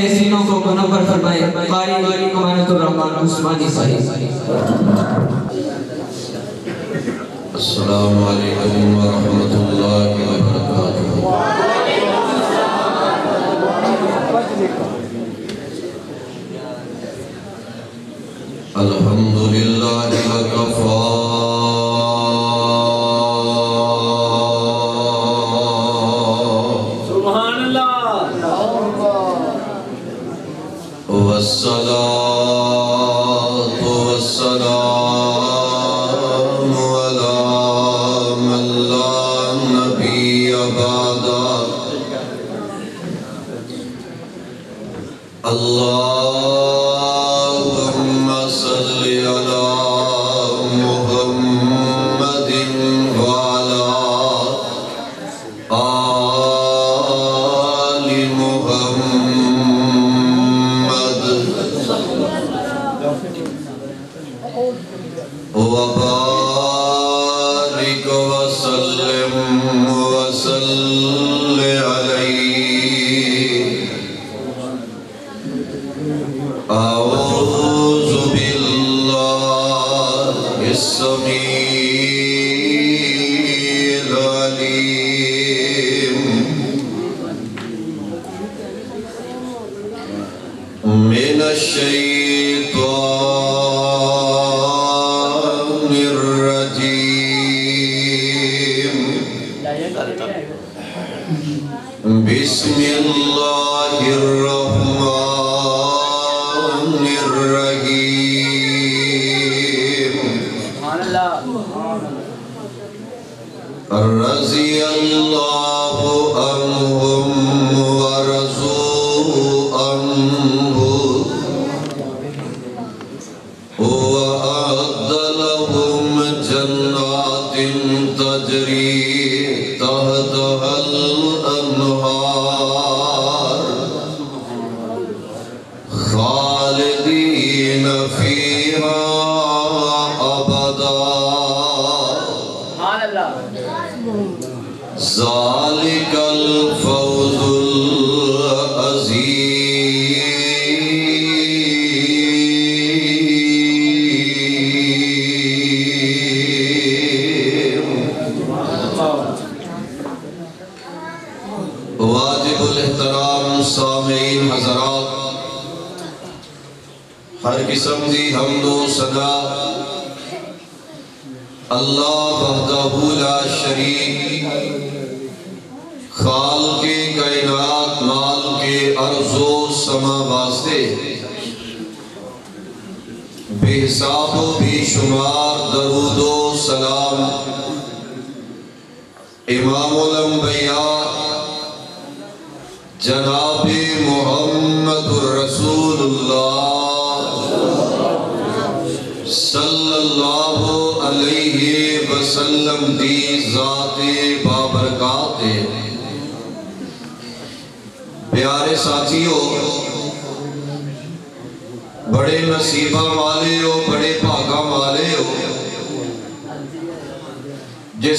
سینوں کو منور فرمائے، قاری قاری امانت الرحمن عثمانی صاحب۔ السلام علیکم ورحمۃ اللہ وبرکاتہ۔ الحمد للہ وکفا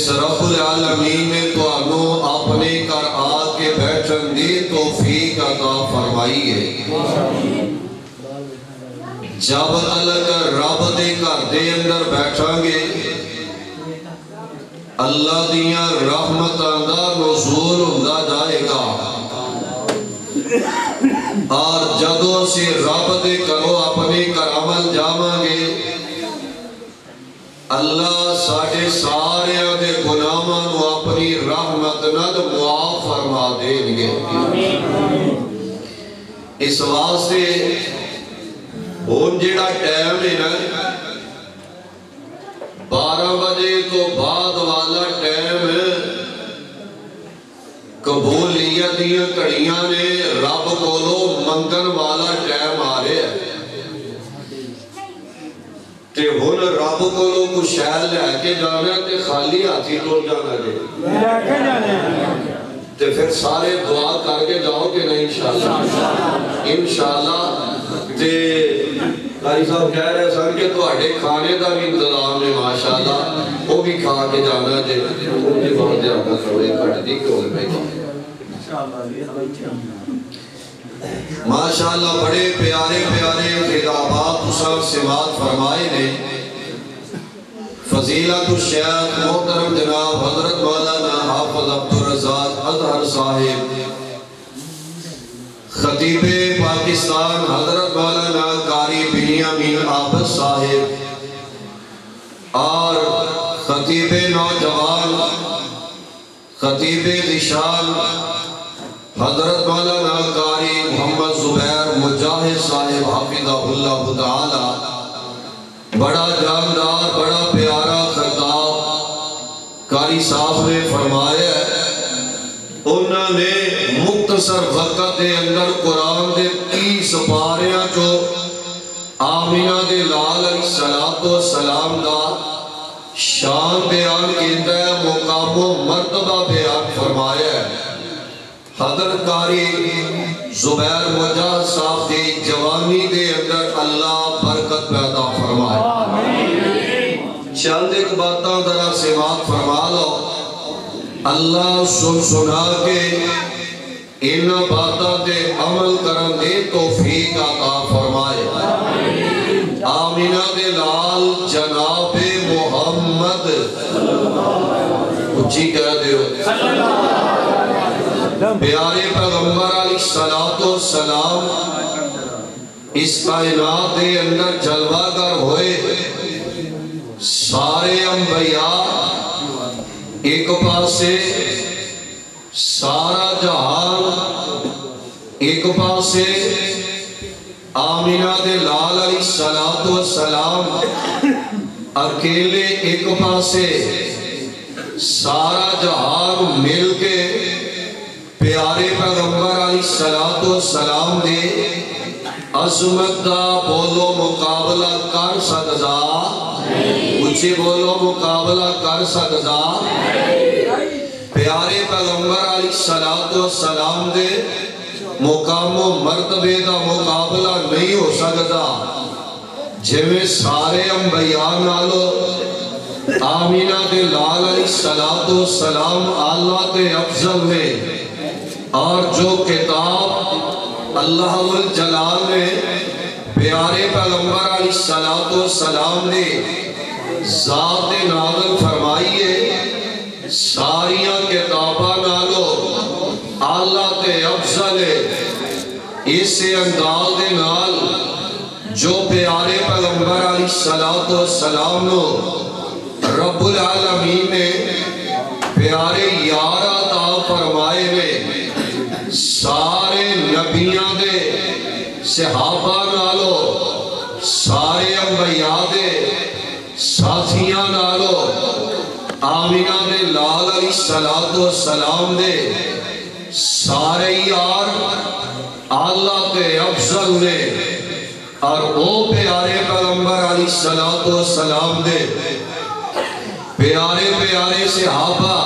جس رب العالمین نے تو آنو اپنے کر آ کے بیٹھن دی توفیق عطا فرمائی ہے۔ جب تلک رب دے گھر دے اندر بیٹھا گے، اللہ دیاں رحمتاں دا نزول ہوندا جائے گا۔ اور جدوں سے رب دے کرو اپنے کر عمل جاواں گے اللہ ساڑھے سارے دے گناہاں نو اپنی رحمت ند معاف فرما دیں گے اس واسطے ہون جیڑا ٹائم ہے نا بارہ بجے تو بعد والا ٹائم قبولیت دیاں کڑیاں نے رب کولو منگن والا ٹائم آ رہے ہیں تے ہن رب کولو کو شہر لے کے جانا تے خالی ہاتھی ٹر جانا جے۔ تے پھر سارے دعا کر کے جاؤ کہ نہیں انشاءاللہ۔ انشاءاللہ تے قاری صاحب کہہ رہے سن کہ تو اڈے کھانے دا بھی انتظام ہے، ماشاءاللہ۔ وہ بھی کھا کے جانا جے۔ وہ بھی بہت زیادہ کروڑے کٹ دی کہ ہوئے میں ماشاءاللہ بڑے پیارے پیارے خطابات حسن سمات فرمائے نے۔ فضیلت الشیخ محترم جناب حضرت مولانا حافظ عبدالرزاق اظہر صاحب۔ خطیب پاکستان حضرت مولانا قاری بنیامین عابد صاحب۔ اور خطیب نوجوان، خطیب ذشان حضرت مولانا قاری محمد زبیر مجاہد صاحب حافظہ اللہ تعالی بڑا جاندار، بڑا پیارا خطاب قاری صاحب نے فرمایا انہوں نے مختصر وقت دے اندر قرآن دے تیس پاریاں جو آمینہ دے لال علیہ السلام و سلام دا شان بیان کیتا ہے، مقام و مرتبہ بیان فرمایا ہے۔ حضرت کاری زبیر مجاہ صاحب دی جوانی دے اندر اللہ اللہ سن سنا کے ان باتاں دے عمل کرن دے توفیق عطا فرمائے۔ آمینہ دے لال جناب محمد۔ اچھی کہہ دے ہو پیارے پیغمبر علیہ السلام اس کائنات دے اندر جلوہ گر ہوئے سارے انبیاء ایک پاسے سارا جہان ایک پاسے آمینہ دے لال علیہ السلام اکیلے ایک پاسے سارا جہان مل کے پیارے پیغمبر علیہ السلام دے عظمت دا بولو مقابلہ کر سکتا اچھی بولو مقابلہ کر سکتا پیارے پیغمبر علیہ السلام دے مقام و مرتبے دا مقابلہ نہیں ہو سکتا۔ جمیں سارے انبیاء نالو آمینہ دے لال علیہ السلام اللہ دے افضل میں اور جو کتاب اللہ الجلال نے پیارے پیغمبر علیہ السلام نے ذات نازل فرمائیے ساریاں کتابہ نالو اللہ تے افضل اس انداز دے نال جو پیارے پیغمبر علیہ السلام نو رب العالمین نے پیارے یارہ تا فرمائے میں سارے نبیاں دے، صحابہ نالو، سارے انبیاء دے، ساتھیاں نالو، آمینہ دے لال علیہ السلام دے، سارے یار اللہ تے افضل نے اور او پیارے پیغمبر علیہ السلام دے پیارے پیارے صحابہ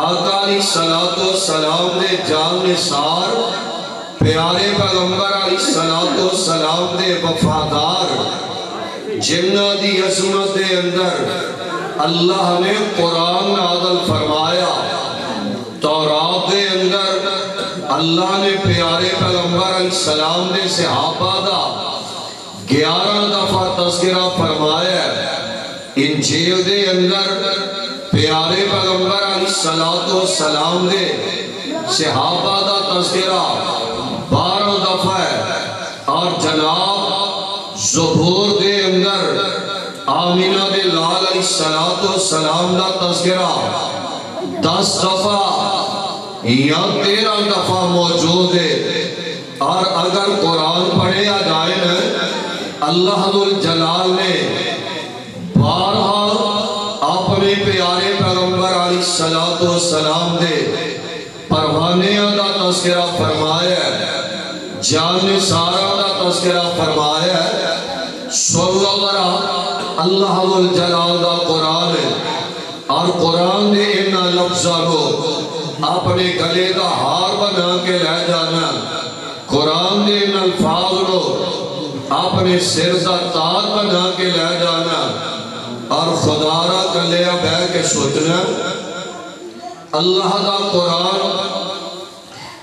آقا علیہ السلام دے جان نثار پیارے پیغمبر علیہ السلام دے وفادار جنہ دی عظمت دے اندر اللہ نے قرآن نازل فرمایا تورات اللہ نے پیارے پیغمبر علیہ السلام دے صحابہ دا گیارہ دفعہ تذکرہ فرمایا ہے۔ انجیل دے اندر پیارے پیغمبر علیہ السلام دے صحابہ دا تذکرہ بارہ دفعہ ہے۔ اور جناب زبور دے اندر آمینہ دے لال علیہ السلام دا تذکرہ دس دفعہ یا تیرہ دفعہ موجود ہے۔ اور اگر قرآن پڑھے یا جائے نا، اللہ الجلال نے بارہا اپنے پیارے پیغمبر علیہ السلام دے پروانے دا تذکرہ فرمایا ہے، جان سارا دا تذکرہ فرمایا ہے۔ سن ذرا اللہ الجلال دا قرآن ہے۔ اور قرآن نے انہا لفظہ کو اپنے گلے دا ہار بنا کے لے جانا۔ قرآن نے ان الفاظ کو اپنے سر دا تار بنا کے لے جانا۔ اور خدا را کلیا بہ کے سوچنا۔ اللہ دا قرآن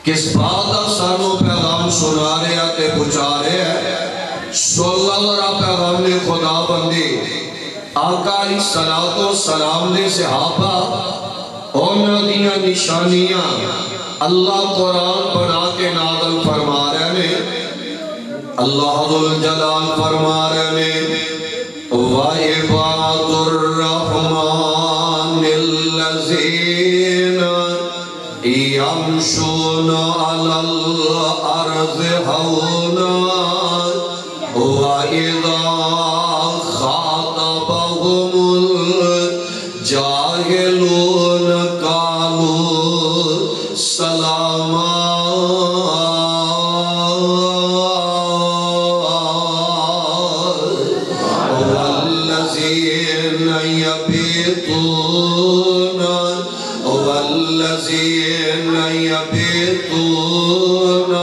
کس بات دا سانو پیغام سنا رہے آتے پچھا رہے ہیں سولہ اور پیغام نے خدا بندی۔ آقا علیہ صلاة و دے صحابہ اور دیاں نشانیاں اللہ قرآن بنا کے نادل فرما رہے ہیں۔ اللہ ذو الجلال فرما رہے ہیں۔ وَعِبَادُ الرَّحْمَنِ الَّذِينَ يَمْشُونَ عَلَى الْأَرْضِ هَوْنًا يبيتون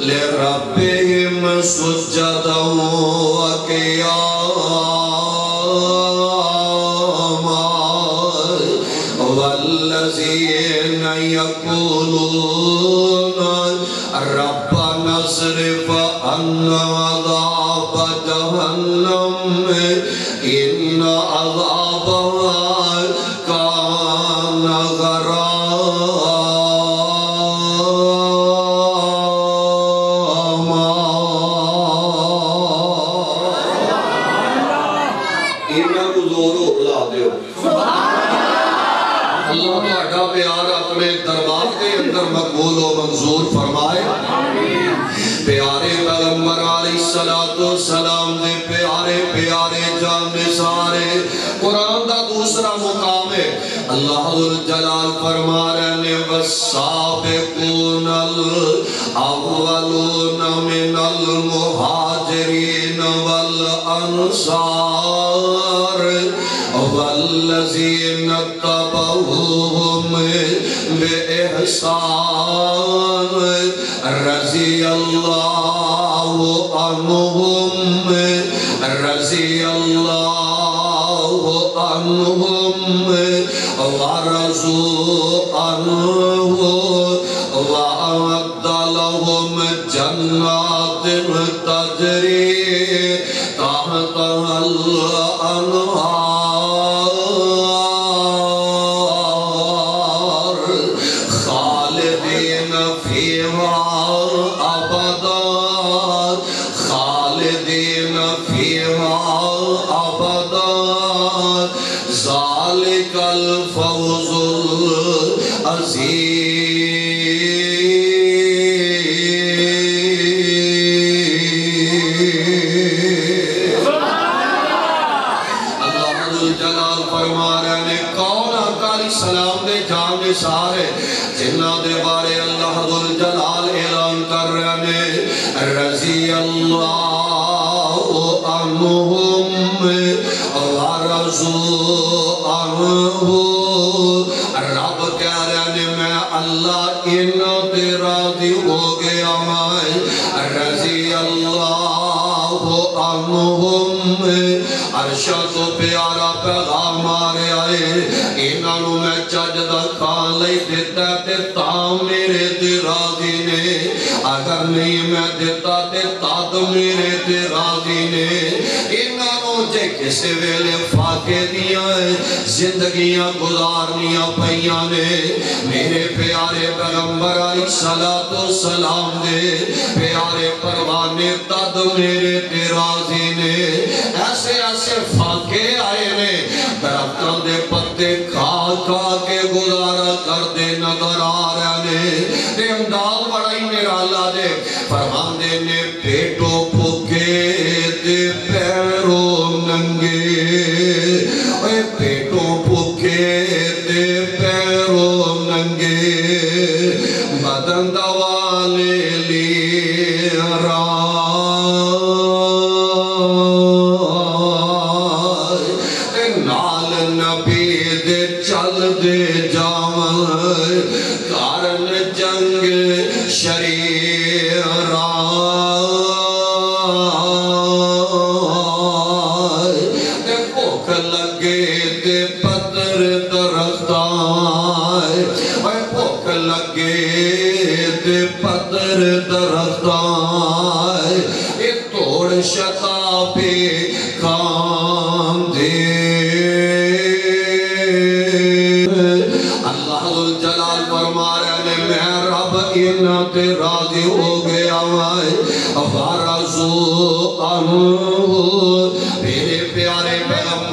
لربهم سجدا السلام دے جان دے سارے، جنہ دے بارے اللہ دل جلال اعلان کر رہے نے رضی اللہ عنہم ورزو عنہم میرے تے راضی نے انہوں جے کسے ویلے فاقے دیا ہے زندگیاں گزارنیاں پہیاں نے۔ میرے پیارے پیغمبر علیہ السلام دے پیارے پروانے تد میرے تے راضی نے۔ ایسے ایسے فاقے آئے نے، درختوں دے پتے کھا کھا کے گزارا کر دے نظر آ رہے نے۔ تے انداز بڑا ہی میرا اللہ دے فرمان دے نے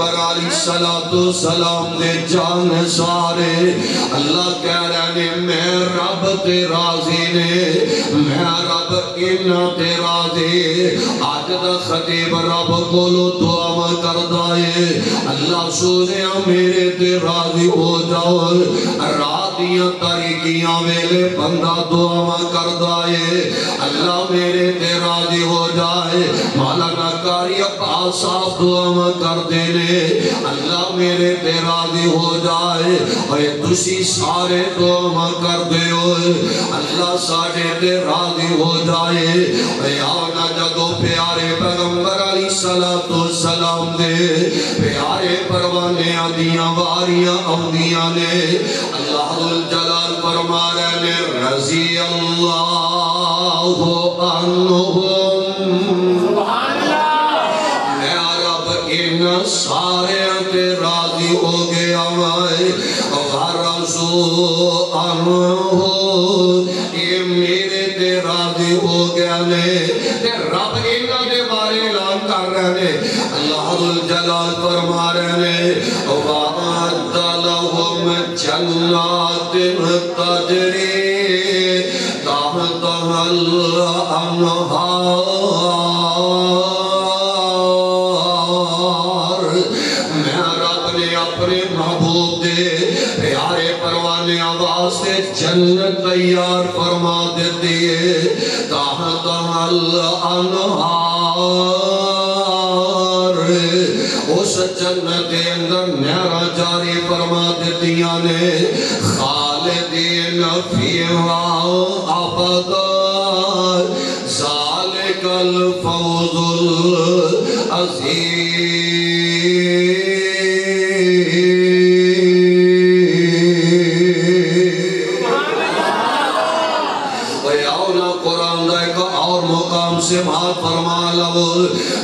پیغمبر علیہ السلام دے جان سارے، اللہ کہہ رہنے میں رب تے راضی نے، میں رب انہ تے راضی؟ آج دا خطیب رب کولو دعا میں کر دائے اللہ سونے میرے تے راضی ہو جاؤ راضی راتیاں طریقیاں ویلے بندہ دعا میں کر دائے اللہ میرے تے راضی ہو جائے مالا نکاری ابا صاف دعا کر دینے اللہ میرے تے راضی ہو جائے اے تسی سارے دعا کر دے ہوئے اللہ ساڑے تے راضی ہو جائے اے آنا جدو پیارے پیغمبر علیہ السلام دے پروانے آدیاں واریاں آدیاں نے۔ اللہ الجلال فرما رہے نے رضی اللہ عنہ۔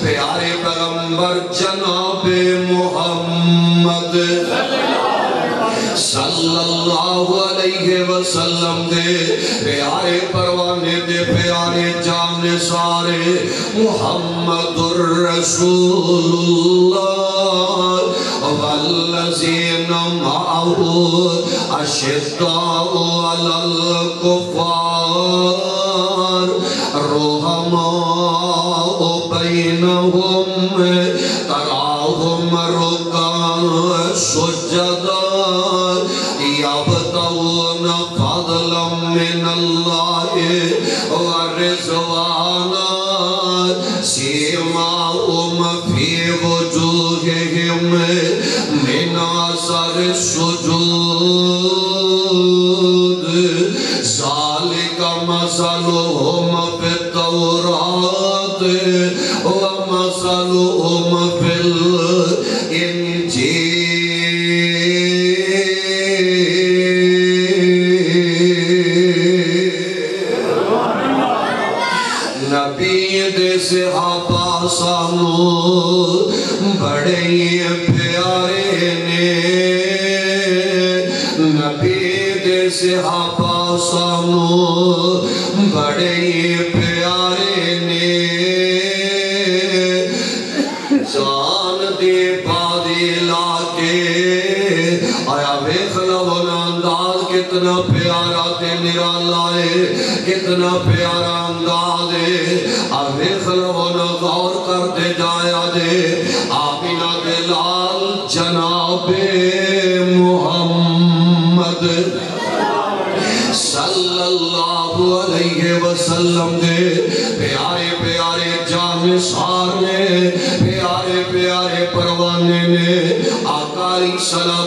پیارے پیغمبر جناب محمد۔ صلی اللہ علیہ وسلم دے، پیارے پروانے دے، پیارے جان سارے۔ محمد الرسول اللہ والذین معه اشداء علی الکفار۔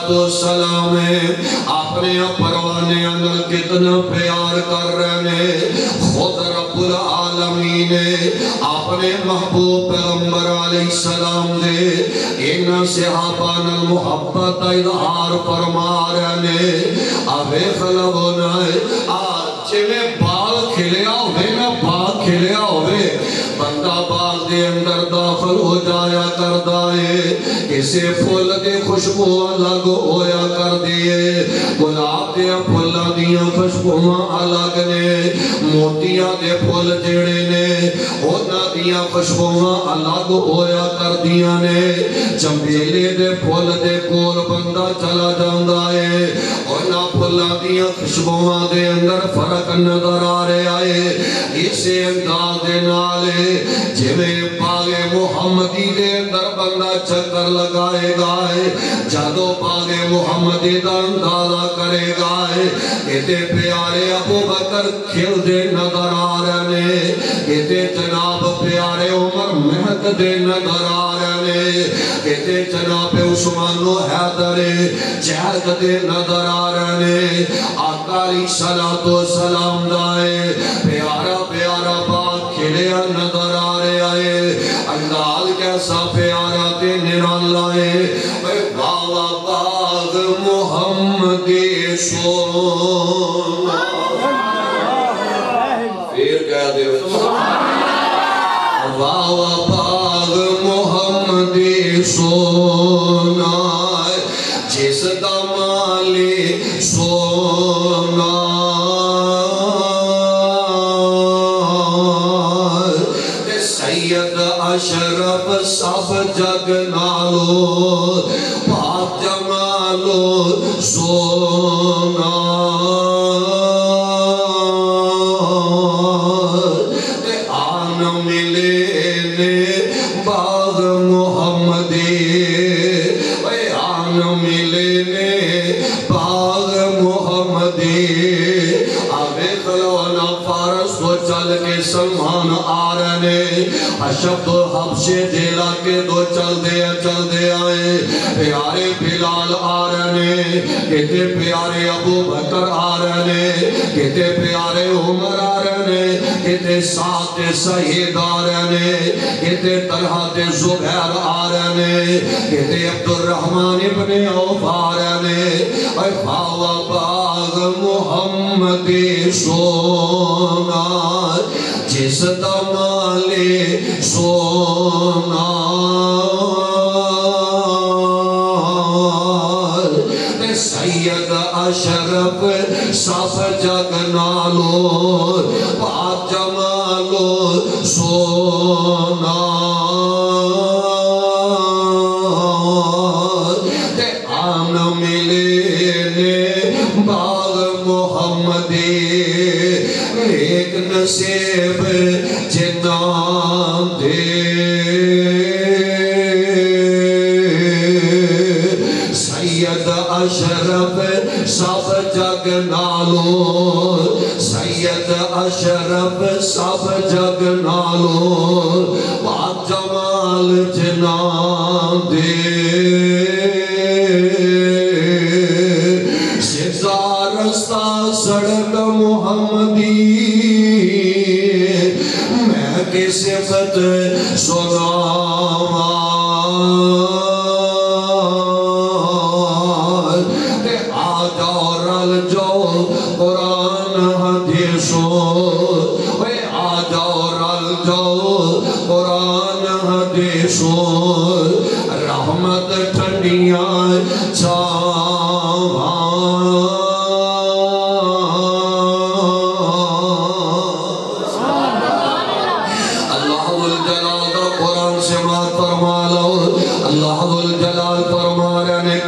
صلاة اپنے پروانے اندر کتنا پیار کر رہے نے خود رب العالمین اپنے محبوب پیغمبر علیہ السلام دے۔ ان صحابان المحبت اظہار فرما رہے نے ابے خلب ہونا ہے آج میں بال کھلیا ہوئے میں بال کھلیا ہوئے۔ بندہ باغ دے اندر داخل ہو جایا کر دائے۔ کسے پھول دے خوشبو الگ ہویا کر دیے گلاب دے پھول دیاں خوشبو الگ نے موتیاں دے پھول جڑے نے ہونا دیاں خوشبو الگ ہویا کر دیاں نے چمبیلے دے پھول دے کول بندہ چلا جاندہ ہے ہونا پھولا دیاں خوشبو دے اندر فرق نظر آ رہے آئے اسے انداز دے نالے جویں باغ محمدی دے اندر بندہ چکر لگائے گا جادو باغ محمدی دا اندازہ کرے گا کہتے پیارے ابو بکر کھل دے نظر آ رہے کہتے جناب پیارے عمر مہد دے نظر آ رہے کہتے جناب عثمان و حیدر جہد دے نظر آ رہے آقا علیہ السلام دائے، پیارا پیارا باغ کھلیا نظر آ رہے آئے۔ اندال کیسا پیارا محمد محمدی آوے خلونا فارس کو چل کے سلمان آ رہے اشب حبشے دیلا کے دو چل دے چل دے آئے۔ پیارے بلال آ رہے کہتے پیارے ابو بکر آ رہے کہتے پیارے عمر آ رہے کہتے ساتھ سہید آ رہے کہتے طلحہ تے زبیر آ رہے کہتے عبد الرحمن ابن عوف آ رہے اے باوا باغ محمد سونا جس دمالے سونا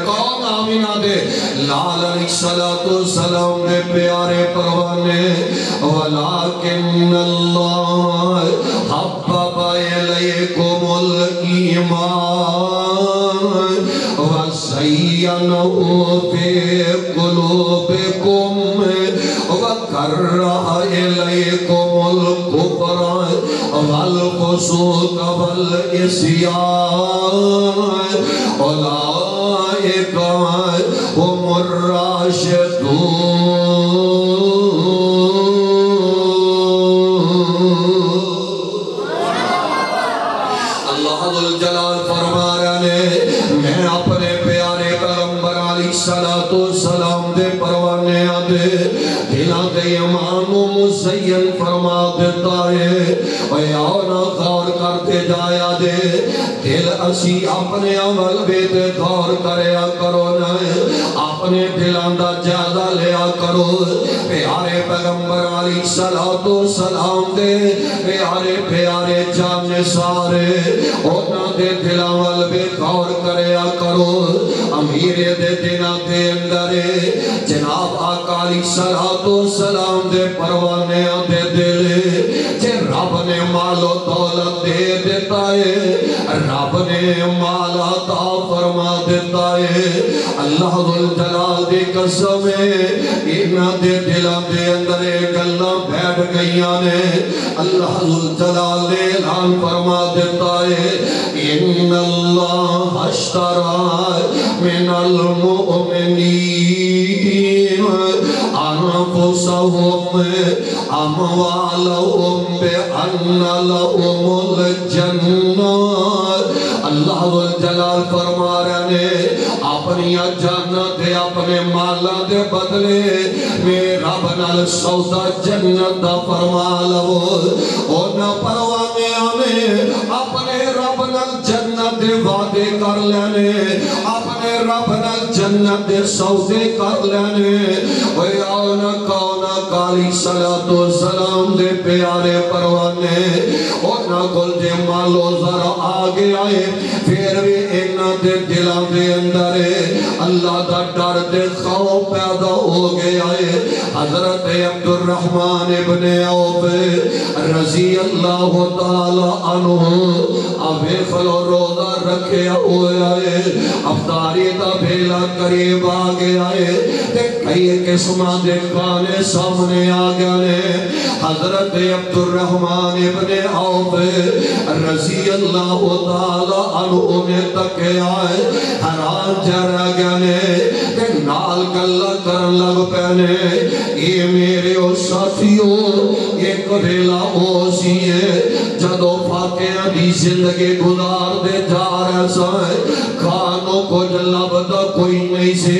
کون آمینہ دے لال علیہ السلام دے پیارے پروانے ولیکن اللہ حبب الیکم الایمان وزینہ فی قلوبکم، وکرہ الیکم الکفر والفسوق والعصيان أولئك دے۔ دل اسی اپنے عمل بیت غور کریا کرو نا۔ اپنے دلان دا جائزہ لیا کرو۔ پیارے پیغمبر علی صلاة و سلام دے۔ پیارے پیارے جانے سارے اونا دے دلان وال بے غور کریا کرو۔ امیر دے دینا دے اندرے جناب آقا علی صلاة و سلام دے پروانے دے دلے جے رب نے مال و دولت دے رب نے مال عطا فرما دیتا ہے۔ اللہ ذوالجلال دی قسم ہے۔ انہاں دے دلاں دے اندر گلاں بیٹھ گئیاں نے۔ اللہ ذوالجلال نے اعلان فرما دیتا ہے۔ ان اللہ اشترى من المؤمنین۔ انفسهم اموالهم بان لهم الجنہ اللہ جلال فرما رہے نے اپنی جنت دے اپنے مالا دے بدلے میرا بنال سودا جنت دا فرما لو اونا پروانے آنے اپنے رب نال جنت دے وعدے کر لینے ربنا رب نال جنت دے سودے کر لینے۔ وے کالی صلاة و سلام دے پیارے پروانے اونا کل دے مالو ذرا آگے آئے۔ پھر بھی اینا دے دلان دے اندر اللہ دا ڈر دے خوف پیدا ہو گیا ہے حضرت عبد الرحمن ابن عوف رضی اللہ تعالی عنہ ابے فلو روزہ رکھے ہوئے آئے افطاری دا بھیلا قریب آگے آئے تے کئی قسمہ دے کانے سامنے آگے نے۔ حضرت عبد الرحمن ابن عوف رضی اللہ تعالی عنہ نے تکے آئے حران جرہ گنے تے نال گلہ کرن لگ پہنے اے میرے او ساتھیو ایک ویلا او سیئے جدو فاتحہ دی زندگی گزار دے جا رہا سائے کھانوں کو جلب دا کوئی نہیں سے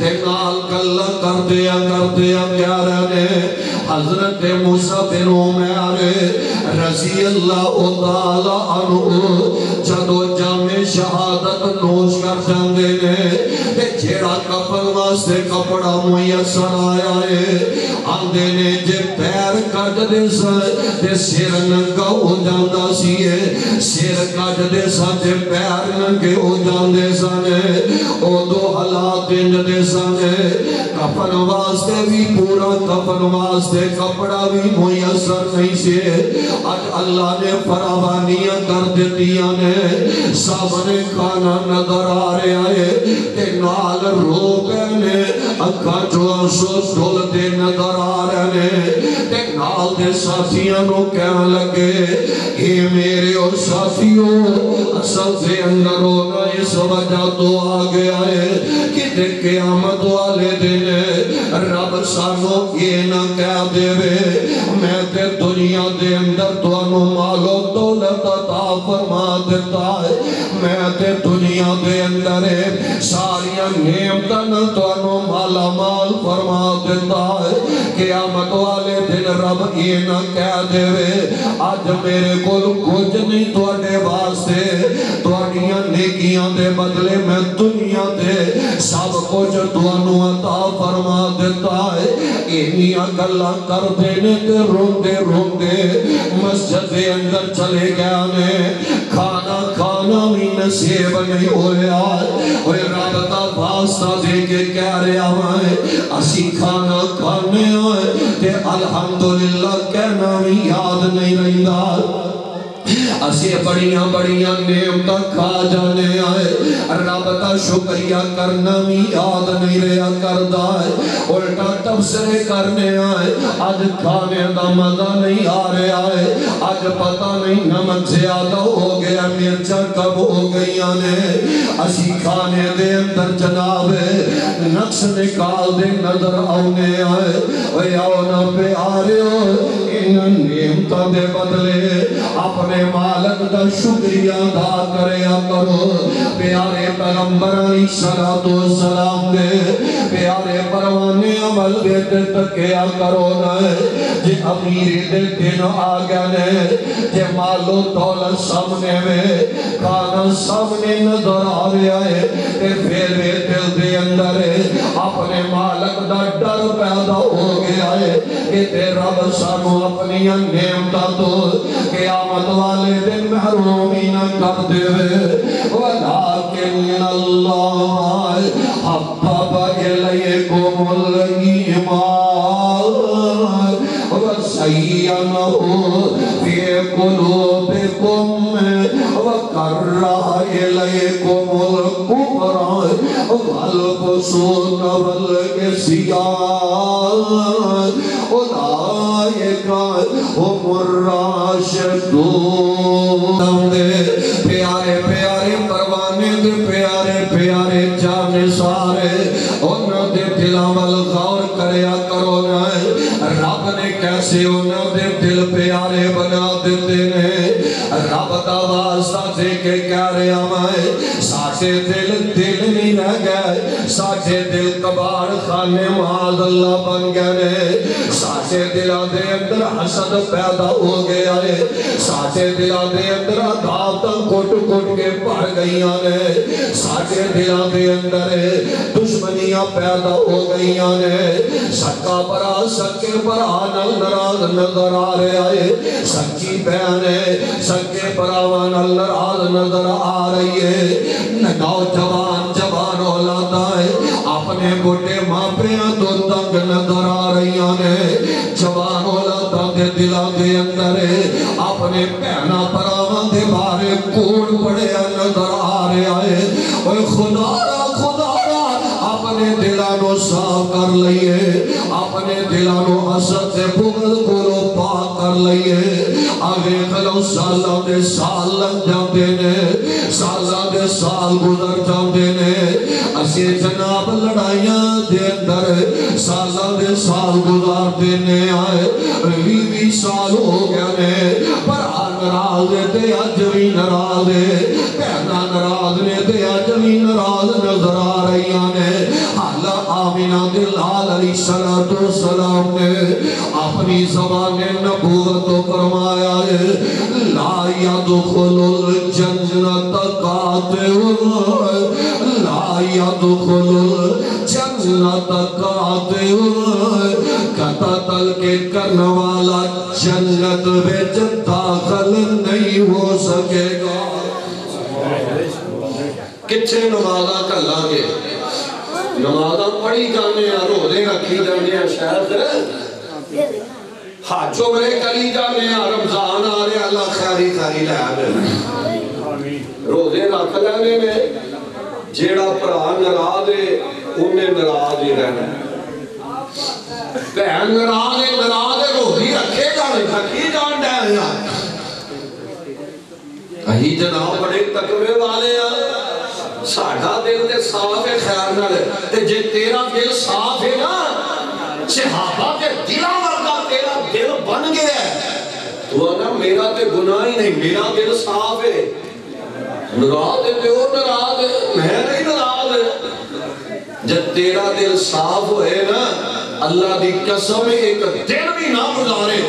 تے نال گلہ کر دیا کر دیا کیا رہنے حضرت موسیٰ بن عمر رضی اللہ تعالی عنہ، جدو جامع شہادت نوش کر جاندے نے جیڑا کپل واسطے کپڑا میسر آیا ہے آندے نے جے پیر کٹ دے سائے تے سر ننگا ہو جاندہ سی ہے سر کٹ دے سائے تے پیر ننگے ہو جاندے سانے او دو حالات انج دے سانے کپن واسطے بھی پورا کپن واسطے کپڑا بھی میسر نہیں سے آج اللہ نے فراوانیاں کر دیتیاں نے سامنے کھانا نظر آ رہے آئے تے نال رو پہنے اکھا جو آنسو ڈھول دے نظر آ رہے نے تے نال دے ساتھیاں نو کہنے لگے، اے میرے اور ساتھیوں اصل سے اندر ہونا اس وجہ تو آگے آئے کہ دے قیامت والے دن رب سانو یہ نہ کہہ دنیا دے اندر تو انو مالو دولت عطا فرما دیتا ہے۔ میں تے دنیا دے اندر ساریاں نعمتن تو انو مالا مال فرما دیتا ہے۔ قیامت والے دن رب یہ نہ کہہ دے۔ وے آج میرے کول کچھ نہیں تو اڈے واسطے۔ تو نیکیاں دے بدلے میں دنیا دے سب کچھ تو عطا فرما دیتا ہے۔ انہیاں گلہ کر دینے تے روندے روندے مسجد دے اندر چلے گیا میں۔ کھانا کھانا بھی نصیب نہیں ہویا اوے رابطہ واسطہ دے کے کہہ رہے آئے اسی کھانا کھانے ہوئے تے الحمدللہ کہنا بھی یاد نہیں رہندا۔ اسے بڑیاں بڑیاں نعمتہ کھا جانے آئے رب کا شکریہ کرنا بھی یاد نہیں رہا کردا ہے الٹا تبصرے کرنے آئے آج کھانے دا مزہ نہیں آ رہا ہے آج پتہ نہیں نمک زیادہ ہو گیا مرچا کب ہو گئیاں نے اسی کھانے دے اندر جناب نقص نکال دے نظر آنے آئے وے آنا پہ آ رہے ہو ان نعمتہ دے بدلے اپنے مالک دا شکریہ ادا کریا کرو پیارے پیغمبر علی علیہ الصلوۃ والسلام دے۔ پیارے پروانے عمل دے تے تکیا کرو نا۔ جے امیر دے دن آ گئے نے۔ جے مالو دولت سامنے میں کھانا سامنے نظر آ رہا ہے۔ تے پھر وے دل دے اندر اپنے مالک دا ڈر پیدا ہو گیا ہے۔ کہ تے رب سانو اپنی نعمتاں تو والوالد المحروم من قبضه ولكن الله. والفسوق والعصیان اولئک هم الراشدون پیارے پیارے پروانے دے پیارے پیارے جانے سارے انہوں دے دلاں ول غور کریا کرو نا رب نے کیسے انہوں دے دل پیارے بنا دیتے نے رب دا واسطہ دے کے کہہ رہا میں ساٹھے دل دل نہیں گئے ساٹھے دل کبار خانے معاذ اللہ بن گئے نے ساٹھے دلہ دے اندر حسد پیدا ہو گیا ہے ساٹھے دلہ دے اندر عداوتاں کٹ کٹ کے پڑ گئیاں نے ساٹھے دلہ دے اندر دشمنیاں پیدا ہو گئیاں نے سکا برا سکے برا نل نراز نظر آ رہے آئے سچی بہن ہے سکے براوان نل نراز نظر آ رہی ہے نوجوان جوان اپنے بوٹے ماں پیاں تو تنگ نظر آ رہی نے جوان اولادا دے دلہ دے اندر اپنے پہنا براوان دے بارے کوڑ پڑے نظر آ رہے آئے اوہ خدا را خدا را اپنے دلانو صاف کر لئیے اپنے دلانو حسد سے بغض کو پاک کر لئیے آگے کلو سالہ دے سال لگ جاتے نے سالہ دے سال گزر جاتے نے اسی جناب لڑائیاں دے اندر سالہ دے سال گزار دینے آئے وی وی سال ہو گیا نے پر آن نراز دے تے آج بھی نراز دے پہنا نراز نے تے آج بھی نراز نظر آ رہی آنے اللہ آمینہ دلال علیہ السلام نے اپنی زبان نبوت تو فرمایا ہے لا يدخل الجنت قاتل لا يدخل الجنت قاتل قتل کے کرنے والا جنت بچ داخل نہیں ہو سکے گا کچھے نمازہ کر لانگے نمازہ پڑھی جانے ہیں روزے رکھی جانے ہیں شاید میں کری جانے ہیں رمضان آ رہے اللہ خیری خیری لے آنے روزے رکھ لینے میں جیڑا پرا نراز ہے انہیں نراز ہی رہنا ہے۔ بہن نراز ہے نراز ہے روزی رکھے جانے رکھی جان ڈائیں یار کہیں جناب بڑے تقوی والے ہیں ساڑھا دل دے صاف ہے خیال نہ رہے تے جے تیرا دل صاف ہے نا، صحابہ کے دلہ ورگا تیرا دل بن گیا ہے۔ تو انا میرا تے گناہ ہی نہیں، میرا دل صاف ہے۔ نراز ہے تے وہ نراز ہے میں نہیں نراز ہے جب تیرا دل صاف ہوئے نا اللہ دی قسم ایک دن بھی نہ گزارے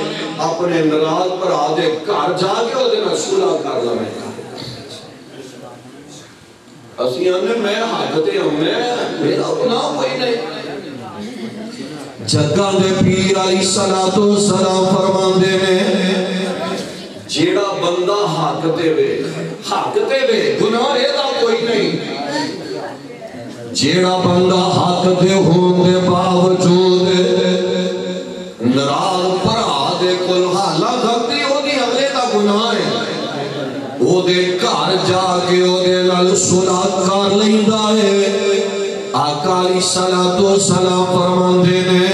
اپنے نراز پر آدھے کار جا کے ہو دینا سولہ کر لمیں اسی آنے میں حاقتے ہوں میں میرا گناہ کوئی نہیں جگہ دے پیر علیہ السلام فرمان دے میں جیڑا بندہ حاقتے وے حاقتے وے گناہ ایدہ کوئی نہیں۔ جیڑا بندہ حق دے ہون دے باوجود نراز پر آدھے کل حالہ دھکتی ہو دی اگلے دا گناہ ہے او دے کار جا کے او دے نال سلا کر لیندہ ہے آقا علیہ السلام فرمان دے نے،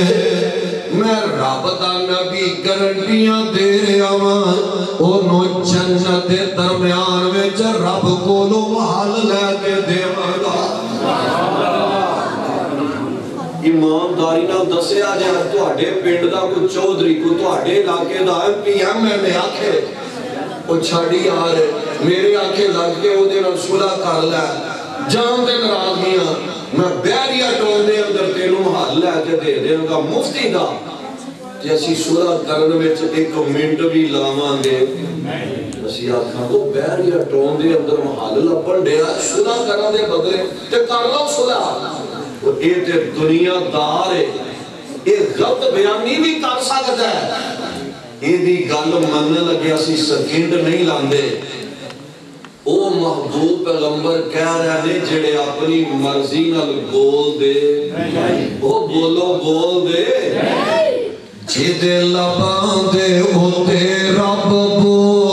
میں رب دا نبی گرنٹیاں دے رہا ہاں او نو جنت دے درمیان وچ رب کولو محل لے کے دیواں گا۔ ایمانداری نہ دسے آ جائے تو اڈے پینڈ دا کو چودری کو تو اڈے علاقے دا M P M M A آکھے۔ وہ چھاڑی یار، میرے آنکھیں لگ کے وہ دن صلح کر لے۔ جان دے ناراضگیاں میں بیریا ٹون دے اندر تینوں حل لے کے دے دے گا مفتی دا۔ کہ اسی صلح کرن وچ ایک منٹ بھی لاواں گے اسی آکھاں وہ بیریا ٹون دے اندر حل لبن ڈیا صلح کرن دے بدلے تے کر لو صلح وہ اے تے دنیا دار ہے اے غلط بیانی بھی کر سکتا ہے اے دی گل منن لگے اسی سیکنڈ نہیں لاندے او محبوب پیغمبر کہہ رہے ہیں جڑے اپنی مرضی نال بول دے او بولو بول دے جدے لباں دے ہوتے رب بول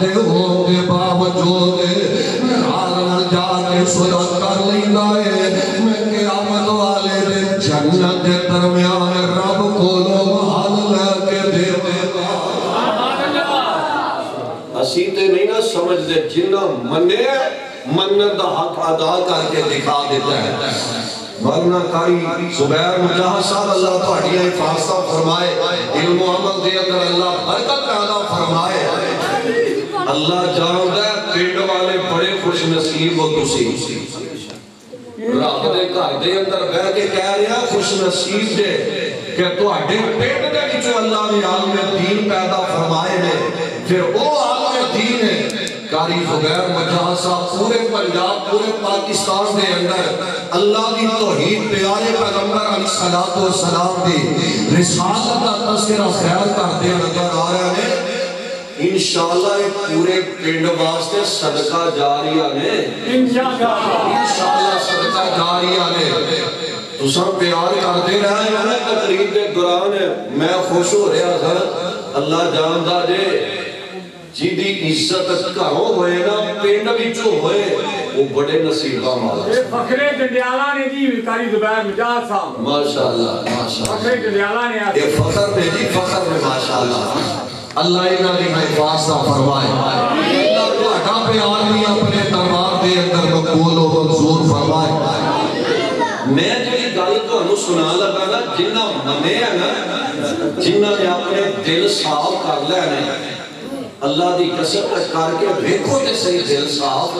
دے ہون دے باوجود نال جا کے صلح کر لیندا ہے میں قیامت والے دن جنت دے درمیان رب کولو محل لے کے دے دے گا اسی تے نہیں نہ سمجھ دے جنہ منے منن دا حق ادا کر کے دکھا دیتا ہے ورنہ کاری زبیر مجاہ صاحب اللہ تو تہاڈیاں حفاظتاں فرمائے علم و عمل دے اندر اللہ برکت پیدا فرمائے اللہ جاندا ہے، پنڈ والے بڑے خوش نصیب ہو تسی۔ رب دے گھر دے اندر بیٹھ کے کہہ رہے ہیں خوش نصیب دے کہ تہاڈے پنڈ دے وچوں اللہ نے عالم دین پیدا فرمائے نے۔ پھر وہ عالم دین ہے۔ کاری زبیر مجاہ صاحب پورے پنجاب، پورے پاکستان دے اندر اللہ دی توحید پیارے پیغمبر علیہ الصلوۃ والسلام دی رسالت دا تذکرہ خیر کردے نظر آ رہے ہیں۔ انشاءاللہ یہ پورے پنڈ واسطے صدقہ جاریہ نے۔ انشاءاللہ صدقہ جاریہ نے۔ تو سب پیار کرتے رہے ہیں تقریب دے دوران۔ میں خوش ہو رہا سر اللہ جاندہ دے جی دی عزت گھروں ہوئے نا پنڈ وچوں ہوئے وہ بڑے نصیبہ مالا یہ فخرے جنڈیالہ نے جی کاری زبیر مجاز صاحب۔ ماشاءاللہ ماشاءاللہ۔ فخرے جنڈیالہ نے یہ فخر میں جی فخر میں ماشاءاللہ۔ اللہ انہاں دی حفاظت فرمائے۔ اللہ تہاڈا پیار بھی اپنے دربار دے اندر مقبول و منظور فرمائے۔ میں جڑی گل تانوں سنا لگا نا جنہ منے ہے نا جنہ نے اپنے دل صاف کر لے نے اللہ دی قسم کر کے دیکھو تے صحیح دل صاف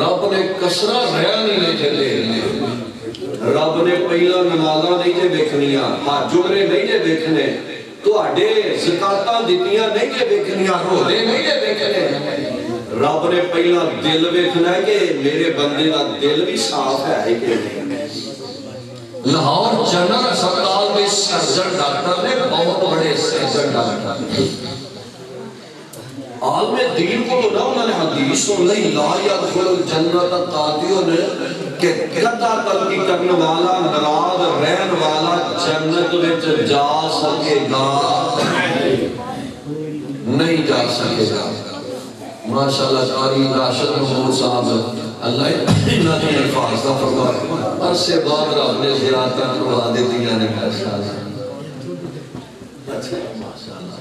رب نے کسرا رہ نہیں لے چلے رب نے پہلا نمازاں نہیں جے دیکھنیاں حج عمرے نہیں جے دیکھنے تواڈے زکاتاں دتیاں نہیں جے دیکھنیاں روزے نہیں جے دیکھنے رب نے پہلا دل ویکھنا ہے کہ میرے بندے دا دل بھی صاف ہے کہ نہیں لاہور جنرل اسپتال میں سرجن ڈاکٹر نے بہت بڑے سرجن ڈاکٹر عالم دین کو تو نہ انہوں نے حدیث سن لئی لا یدخل الجنت قاطیوں نے کہ قطع تلقی کرنے والا نراض رہن والا جنت وچ جا سکے گا۔ نہیں جا سکے گا۔ ماشاءاللہ، قاری راشد محمود صاحب، اللہ انہاں نے الفاظ کا فرما عرصے بعد رب نے زیارتاں کروا دیتی نے، ماشاءاللہ اچھا ماشاءاللہ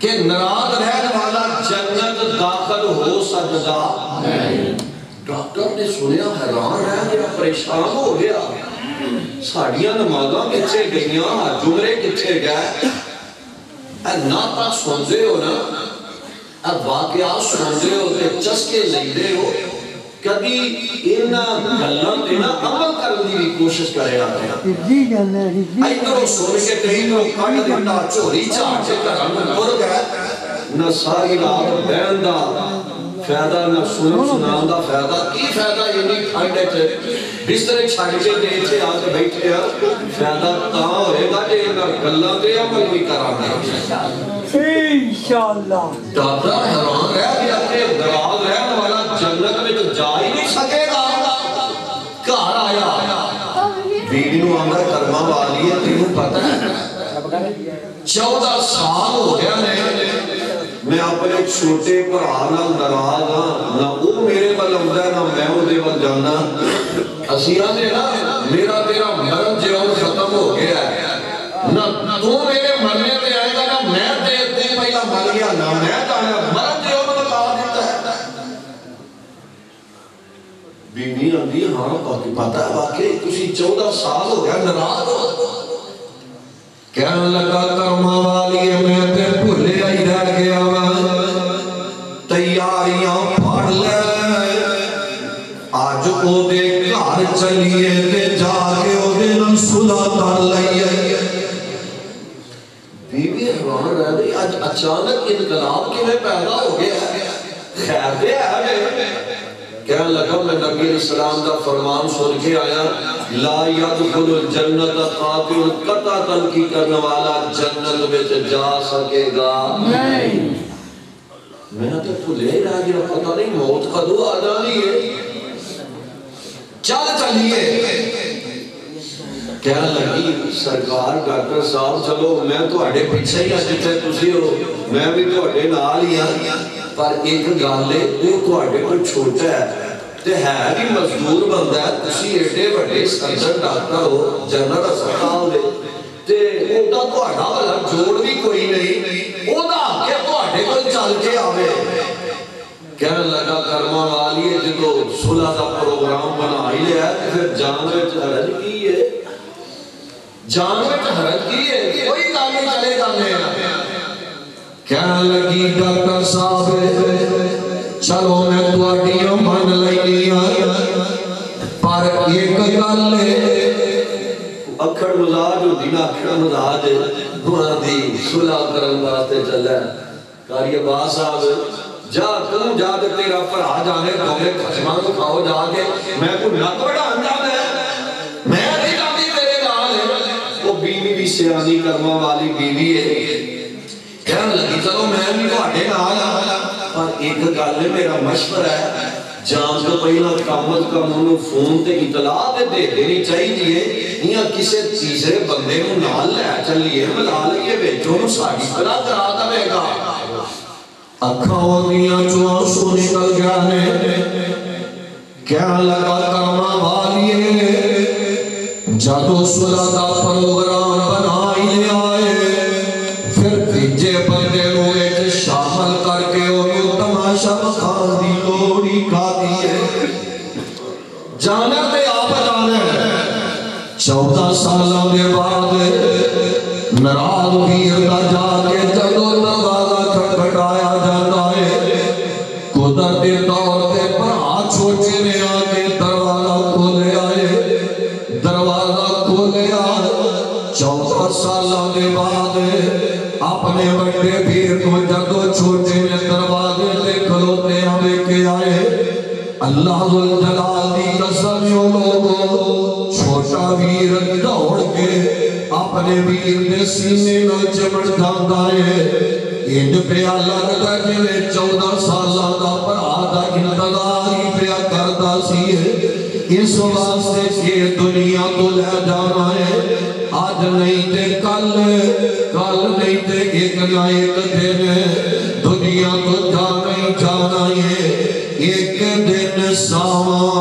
کہ نراض رہنے والا جنت داخل ہو سکتا ڈاکٹر نے سنیا حیران رہ گیا، پریشان ہو گیا۔ ساڑیاں نمازاں کچھے گئیاں جمرے کچھے گئے؟ اے ناتا سنزے ہو نا؟ اے واقعات سنزے ہو تے چسکے لئیدے ہو۔ کبھی گلن دینا عمل کرنے کی کوشش کرے آتے ہیں کے کٹ دیتا چوری پر گئے۔ نہ ساری رات بیندہ فیدہ نہ سن سنان دا فیدہ کی فیدہ یہ نہیں ٹھنڈے چھے بسترے چھاڑ کے دے چھے آج بیٹھے ہیں فیدہ کہاں ہوئے گا کہ انہاں گلہ دے عمل بھی کرانے انشاءاللہ۔ دادا حیران رہ بیوی نو کلمہ والی ہے تینوں پتہ ہے چودہ سال ہو گیا نے میں اپنے چھوٹے پر آنا نراز ہاں نہ وہ میرے پر لمدہ ہے نہ میں وہ دے پر جانا اسیہ دے نا میرا تیرا مرم جیون ختم ہو گیا ہے نہ تو میرے مرنے پہ آئے گا نہ میں دیر دے پہلا مر گیا نہ میں جانا مرم جیون بتا دیتا ہے بیوی ہاں باقی پتا ہے واقعی کسی چودہ سال ہو گیا نراز ہو کہنے لگا کرما والی میں تے بھلے آئی رہ گیا وا تیاریاں پھڑ لے آج او دے گھر چلیے تے جا کے او دے نال صلح کر لئیے بی بی حیران رہ گئی آج اچانک انقلاب کے میں پیدا ہو گیا خیر دے ہے کہنے لگا میں نبی علیہ السلام دا فرمان سن کے آیا لا یدخل الجنت قاتل قطع تنقی کرنے والا جنت میں جا سکے گا؟ نہیں۔ میں تو بھلے ہی رہ گیا پتہ نہیں موت کدو آ جانی ہے۔ چل چلیے۔ کہنے لگی سرکار ڈاکٹر صاحب چلو میں تو اڈے پیچھے ہی جتنے تسی ہو میں بھی تو اڈے نال ہی ہاں۔ پر ایک گل ہے وہ تو اڈے چھوٹا ہے تے ہے بھی مزدور بندہ ہے تسی ایڈے بڑے سرجن ڈاکٹر ہو جنرل ہسپتال دے تے اودا تہاڈا والا جوڑ بھی کوئی نہیں اودا کہ تہاڈے کول چل کے آوے کہنے لگا کرما والی ہے جدو صلح دا پروگرام بنا ہی لیا ہے پھر جان وچ حرج کی ہے جان وچ حرج کی ہے کوئی گل نہیں چلے جانے کہنے لگی ڈاکٹر صاحب چلو میں تواڈیاں من لئیاں پر ایک گل ہے اکھڑ مزاج ہوتی نا اکھڑ مزاج وہاں دی صلح کرن واسطے چلا ہے کاری عباس صاحب جا تم جا دے تیرا بھرا جانے دونے خسماں کھاؤ جا کے میں کو نک بڑھان جانا ہے میں نہیں جاتی تیرے نال وہ بیوی بھی سیانی کرما والی بیوی ہے کہنے لگی، چلو میں بھی تواڈے نال آ ہاں۔ پر ایک گل میرا مشورہ ہے، جان تو پہلا کم از کم انہوں فون تے اطلاع دے دے دینی چاہیے یا کسے تیسرے بندے نو نال لے چلیے، ملا لئیے بیٹھو نو ساڑی طرح کرا دے گا۔ اکھاں دیاں چوں سو نکل جانے کیا لگا کرما والیے جدو صلح دا پروگرام بنائی لے سالوں دے بعد نراض پیر دا جا سینے نو چمڑ داندا ہے اینڈ پہ اللہ رضا کے لے چودہ سالاں دا پر آدھا انتظار ہی پیا کردا سی اس واسطے کے دنیا تو لے جانا ہے آج نہیں تے کل کل نہیں تے ایک نہ ایک دن دنیا تو جانا ہی جانا ہے ایک دن ساواں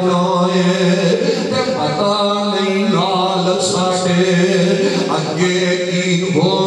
ਕੋਏ ਤੇ ਪਤਾ ਨਹੀਂ ਲਾਲ ਸਾਡੇ ਅੱਗੇ ਕੀ ਹੋ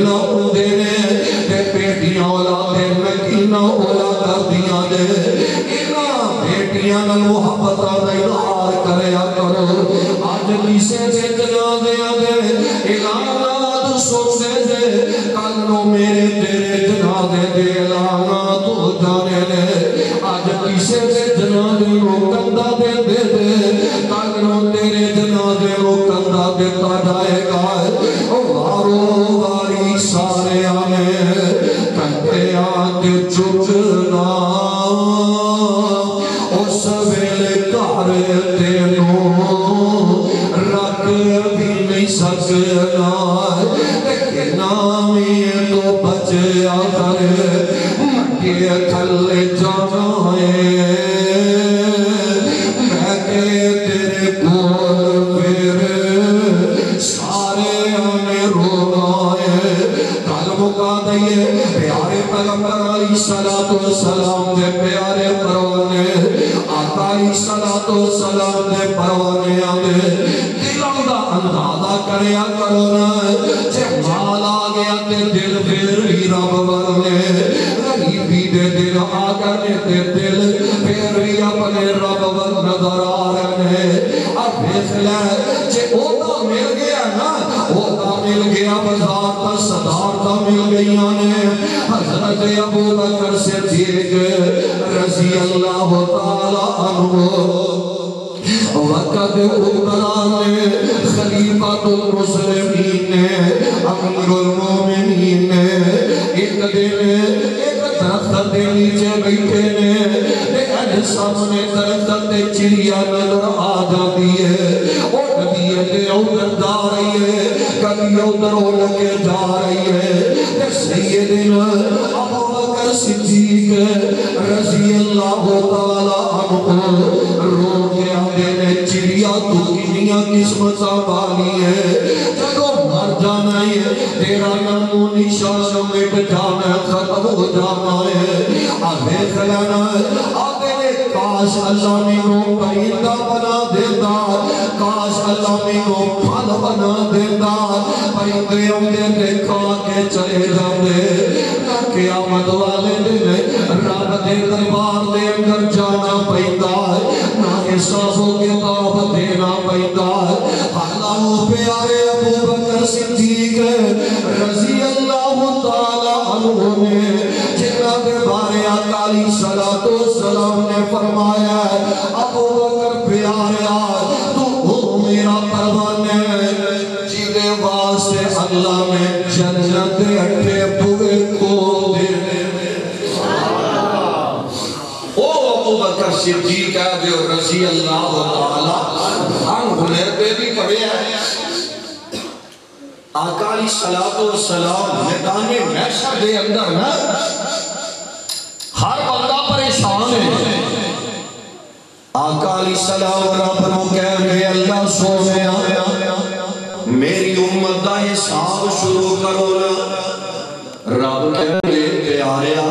no no, no. دے نیچے بیٹھے نے لیکن سامنے درخت دے چڑیا نظر آ جاتی ہے اور کبھی ادھر ادھر جا رہی ہے کبھی ادھر اڑ کے جا رہی ہے تے سیدنا ابو بکر صدیق رضی اللہ تعالی عنہ رو کے آدھے نے چڑیا تو کنیا قسمت والی ہے جدو مر جانا ہے تیرا نام و نشان مٹ جانا ختم ہو جانا ہے آدھے خلانا ہے کاش اللہ میں نو پرندہ بنا دیتا۔ کاش اللہ میں نو پھل بنا دیتا۔ پرندے اندے دیکھا کے چلے جاندے۔ قیامت والے دن رب دے دربار دے اندر جانا پیندا ہے۔ نہ حساب و کتاب دینا پیندا ہے۔ اللہ پیارے ابو بکر صدیق رضی اللہ صدیق ہے جو رضی اللہ تعالی عنہ نے پہ بھی پڑھے ہیں علیہ الصلوۃ والسلام میدان محشر دے اندر نا ہر بندہ پریشان ہے۔ آقا علیہ السلام رب نو کہہ گئے اللہ سونے میری امت دا حساب شروع کرو نا۔ رب کہہ گئے پیاریا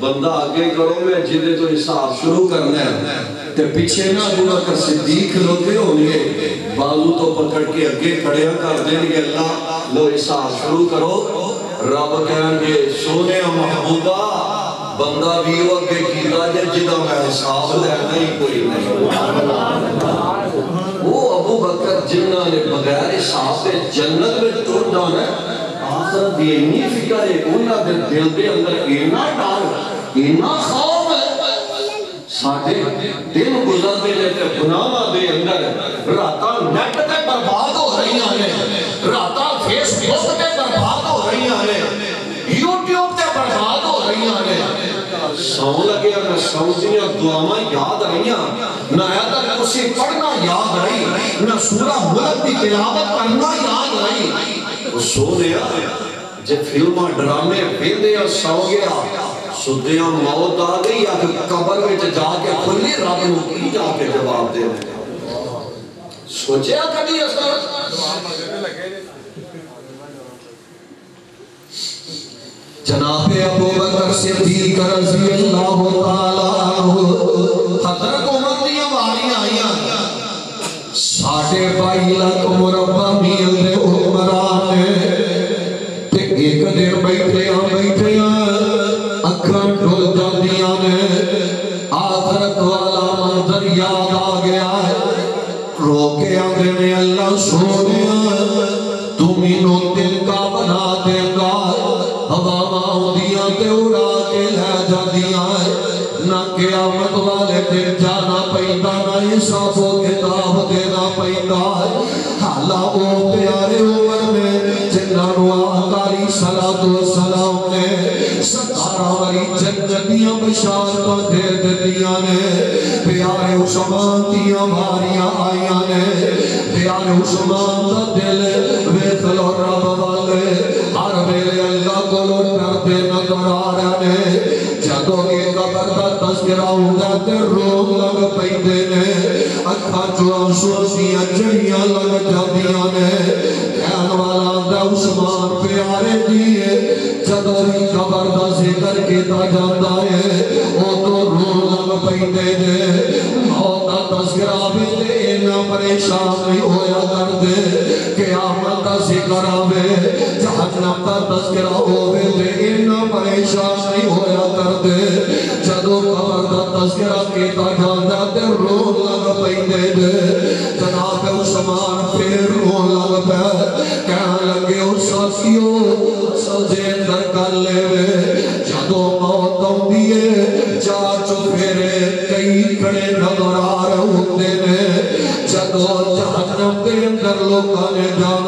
بندہ آگے کرو، میں جدے تو حساب شروع کرنا ہے۔ تے پیچھے نہ ابو بکر صدیق کھلوتے ہوں گے بازو تو پکڑ کے اگے کھڑے کر دیں گے اللہ لو حساب شروع کرو۔ رب کہیں گے، سونے محبوبہ، بندہ بھی وہ اگے کیتا جے جدا میں حساب لینا ہی کوئی نہیں۔ وہ ابو بکر جنہ نے بغیر حساب سے جنت میں ٹر جانا ہے، آخرت دی اتنی فکر ہے، انہاں دے دل دے اندر اتنا ڈر اتنا خوف۔ ساڈے دن گزرتے نے تے گناہاں دے اندر راتاں نیٹ تے برباد ہو رہی ہیں راتاں فیس بک تے برباد ہو رہی ہیں یوٹیوب تے برباد ہو رہی ہیں سو لگے اور نہ سمجھیاں دعاواں یاد رہیاں نہ آیت کرسی پڑھنا یاد رہی نہ سورہ ملک کی تلاوت کرنا یاد رہی وہ سو لیا جب فلماں ڈرامے ویندے اور سو گیا سدیاں موت آ گئی یا کہ قبر میں جا کے کھلی رب نو کی جا کے جواب دے رہے سوچیا کبھی اثر جناب ابو بکر صدیق رضی اللہ تعالی دیاں جڑیاں لگ جاندیاں نے کہن والا دا عثمان پیارے دیے جدوں ہی خبر دا ذکر کیتا جاندا ہے او تو رو لگ پیندے نے موت دا تذکرہ بھی تے اینا پریشان نہیں ہویا کردے قیامت دا ذکر آوے جہنم دا تذکرہ ہووے تے اینا پریشان نہیں ہویا کر دے تذکرہ کیتا جاندہ تے رو لگ پہنے دے جناب عثمان پھر رو لگ پہ کہاں لگے اور ساتھیوں سجے اندر کر لے وے جدو موت ہوں دیئے چاچو پھرے کئی کھڑے نظر آ رہے ہوتے نے جدو جہنم کے اندر لوگاں نے جانا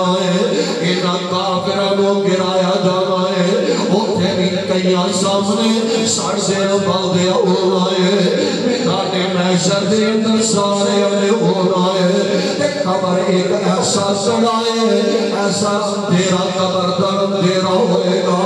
بھی سامنے سڑ سے بلدے ہونا ہے میدان میں دے اندر سارے علی ہونا ہے تے قبر ایک ایسا سڑا ایسا تیرا قبر در تیرا ہوئے گا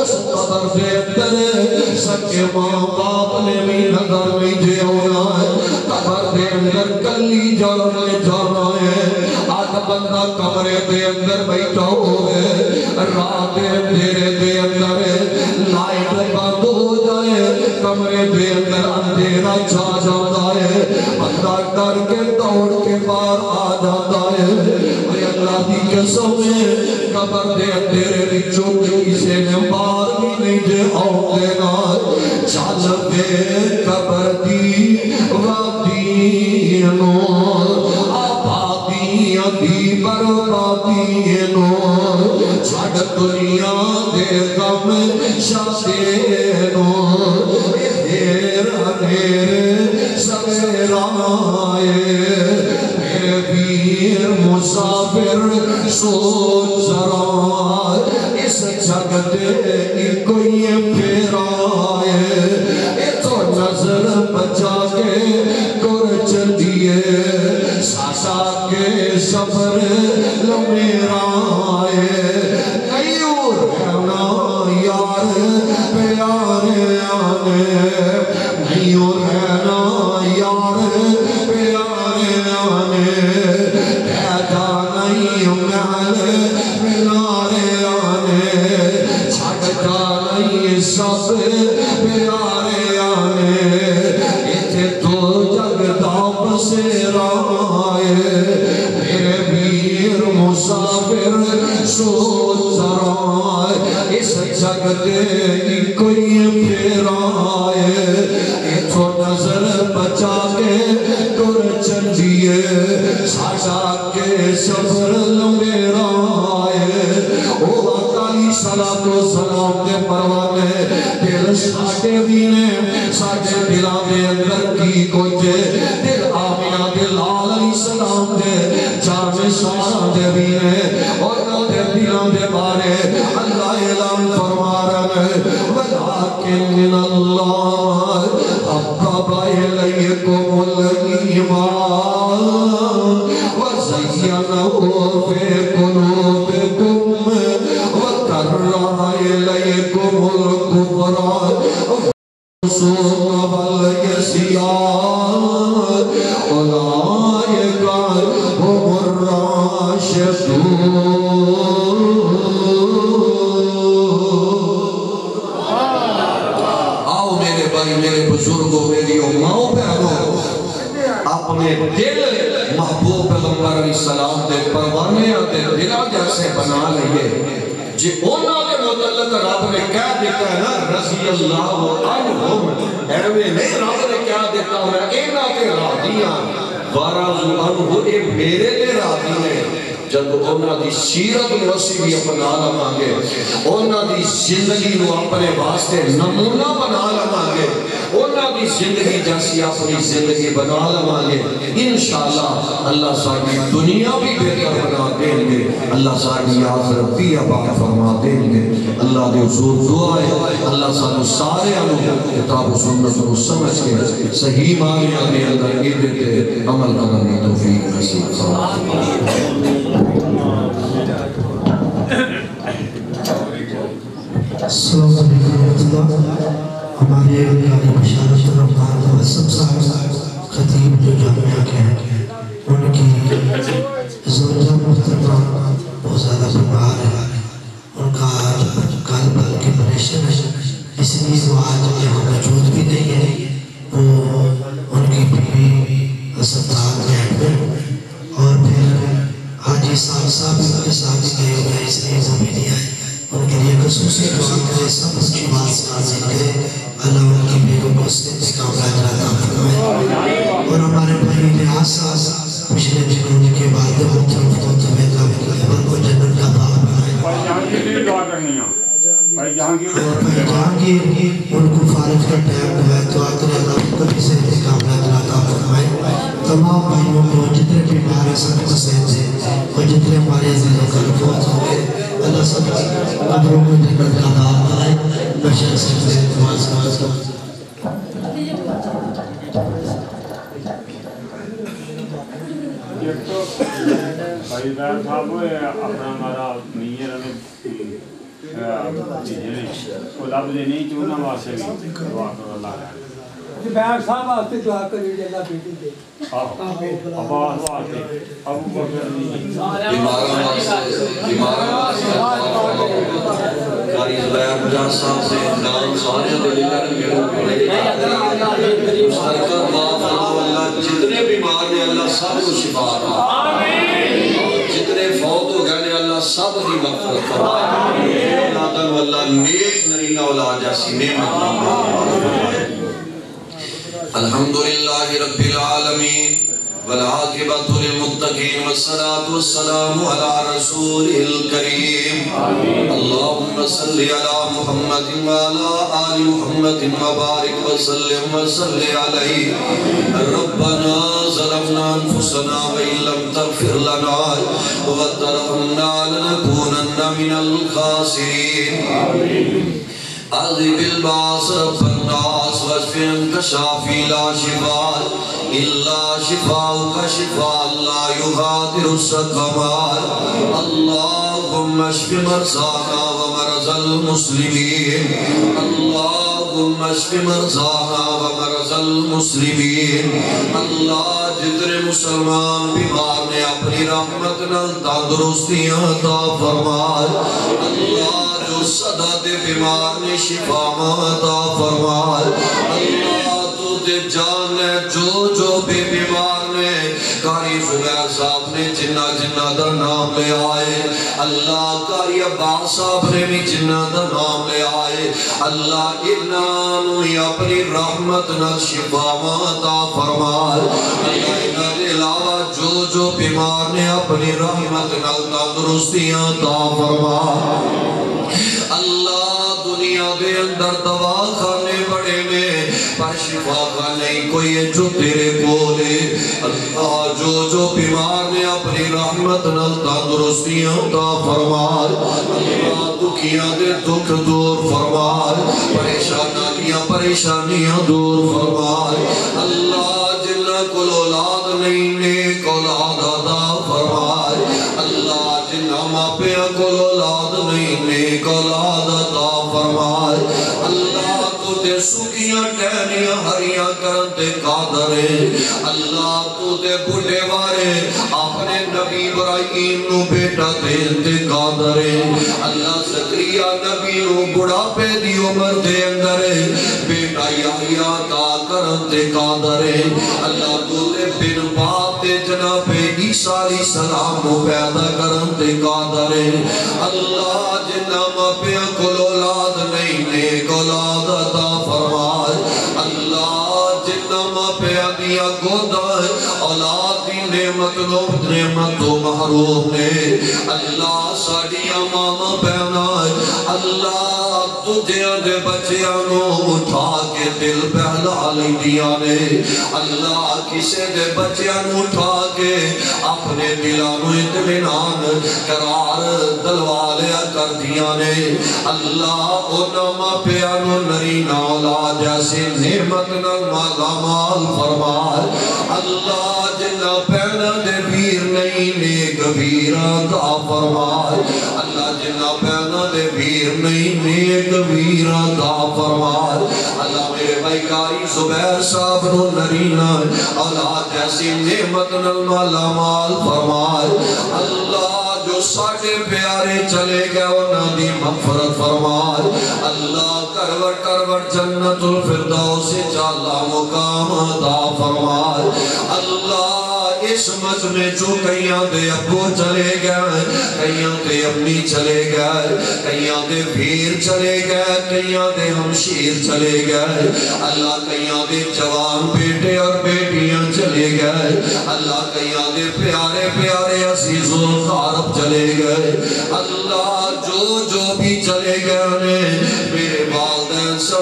اس قبر دے اندر سچے ماں باپ نے بھی نظر نہیں دے ہونا ہے۔ قبر دے اندر کلی جانے جانا ہے۔ آج بندہ کمرے دے اندر بیٹھا ہوئے، رات اندھیرے دے اندر لائٹ بند ہو جائے، کمرے دے اندر اندھیرا چھا جاتا ہے۔ بندہ ڈر کے دوڑ کے باہر آ جاتا ہے اے اللہ دی قسم ہے قبر دے اندھیرے وچوں کسی نے باہر بھی نہیں دے آؤ دینا چل بے قبر دی وادی نو آبادی دی بربادی نو چھڑ دنیا دے غم شادے نو دیر دیر سویرا آئے میرے پیر مسافر سوچ رہا اس جگت کوئی پھیرا ہے تو نظر بچا کے گر چلیے، ساسا کے سفر لمیرا ہے کئیوں رہنا یار، پیارے آنے۔ اس جگ دے واسطے نمونہ بنا لمانگے اونا دی زندگی جیسی اپنی زندگی بنا لمانگے انشاءاللہ اللہ ساڑھی دنیا بھی بہتر بنا دیں گے۔ اللہ ساڑھی آخرت بھی عباد فرما دیں گے۔ اللہ دے حضور دعا ہے۔ اللہ سانو سارے انو کتاب و سنت و سمجھ کے صحیح معنی آنے اندر یہ دیتے عمل کرنے توفیق نصیب فرما اور جتنے ہمارے عزیز و کلفوت ہوں گے اللہ سب قبروں کو جنت کا باغ بنائے بشر سے سے دعا اپنا ہمارا میئر نہیں چونہ بھی دعا کرو، اللہ ہے بیر صاحب واسطے دعا کری جی اللہ بیٹی دے عباس ابو بکر قاری زبیر صاحب سے نام سارے مشترکہ دعا فرماؤ اللہ جتنے بیمار نے اللہ سب کو شفا عطا جتنے فوت ہو گئے نے اللہ سب کی مغفرت فرمائے اللہ تعالی اللہ نیک نرینہ اولاد جیسی نعمت فرمائے الحمدللہ رب العالمین والعاقبة للمتقين والصلاة والسلام على رسول الكريم اللهم صل على محمد وعلى آل محمد وبارك وسلم وصل عليه ربنا ظلمنا أنفسنا وإن لم تغفر لنا وترحمنا لنكونن من الخاسرين أذب الباس رب الناس واشف أنت شافي لا شفاء إلا شفاءك شفاء لا يغادر السقمات اللهم اشف مرضانا ومرضى المسلمين. اللهم اشف مرضانا ومرضى المسلمين. اللہ جتنے مسلمان بیمار نے اپنی رحمت نل تندرستیاں عطا فرمائے. اللہ صدا دے بیمار نے شفا عطا فرمائے اللہ تو دے جان ہے، جو جو بھی بیمار نے کاری زبیر صاحب نے جنہ جنہ در نام لے آئے، اللہ کاری عباس صاحب نے بھی جنہ در نام لے آئے، اللہ انہوں ہی اپنی رحمت نہ شفا عطا فرمائے اللہ انہوں علاوہ جو جو بیمار نے اپنی رحمت نہ تندرستیاں عطا فرمائے اللہ دنیا دے اندر دوا کھانے بڑے میں پر شفا کا نہیں کوئی ہے جو تیرے بولے اللہ جو جو بیمار نے اپنی رحمت نل تندرستیاں عطا فرمائے۔ اللہ دکھیاں دے دکھ دور فرمائے۔ پریشانیاں پریشانیاں دور فرمائے۔ اللہ جنہ کو اولاد نہیں نیک اولاد عطا فرمائے۔ اللہ جنہ ماپیاں کو اولاد اولاد عطا فرمائے۔ اللہ تو تے سکیاں ٹہنیاں ہریاں کرن تے قادر ہے اللہ تو تے بڑھے وارے اپنے نبی ابراہیم نو بیٹا دین تے قادر ہے اللہ زکریہ نبی نو بڑا پہ دی عمر دے اندر ہے بیٹا یحییٰ عطا کرن تے قادر ہے اللہ تو تے بن باپ تے جناب عیسیٰ علیہ السلام نو پیدا کرن تے قادر ہے اللہ جنہ نعمت نعمتوں محروم نے اللہ ساڑیاں ماما پہنا تجھے دے بچیاں نو اٹھا کے دل پہلا لی دیا نے۔ اللہ کسے دے بچیاں نو اٹھا کے اپنے دلانو اتمنان قرار دلوالیا کر دیا نے۔ اللہ او نما پیانو نرینا اولاد جیسے نعمت نمالا مال فرمائے اللہ جنہ پہنا دے ویر نہیں، نیک ویرہ کا فرمائے اللہ دے نہیں، نیک ویرہ کا فرمائے اللہ میرے بھائی کاری زبیر صاحب نو نرینا اولاد جیسی نعمت نمالا مال فرمائے۔ اللہ جو ساٹھے پیارے چلے گئے انہوں دی مغفرت فرمائے۔ اللہ کروٹ کروٹ جنت الفردوس چالا مقام عطا فرمائے۔ اللہ اس مجمع جو کئیاں دے ابو چلے گئے، کئیاں دے امی چلے گئے، کئیاں دے پھیر چلے گئے، کئیاں دے ہمشیر چلے گئے۔ اللہ کئیاں دے جوان بیٹے اور بیٹیاں چلے گئے۔ اللہ کئیاں دے پیارے پیارے عزیز و خارب چلے گئے۔ اللہ جو جو بھی چلے گئے انہیں